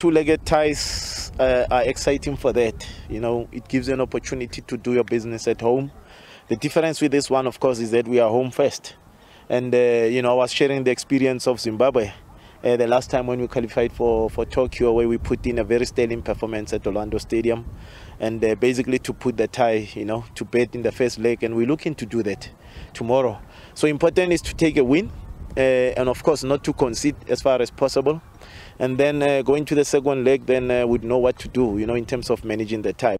Two-legged ties uh, are exciting for that. You know, it gives you an opportunity to do your business at home. The difference with this one, of course, is that we are home first. And, uh, you know, I was sharing the experience of Zimbabwe. Uh, the last time when we qualified for, for Tokyo, where we put in a very sterling performance at Orlando Stadium, and uh, basically to put the tie, you know, to bet in the first leg, and we're looking to do that tomorrow. So important is to take a win, and of course not to concede as far as possible, and then uh, going to the second leg, then uh, we'd know what to do, you know, in terms of managing the tie.